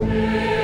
Yeah.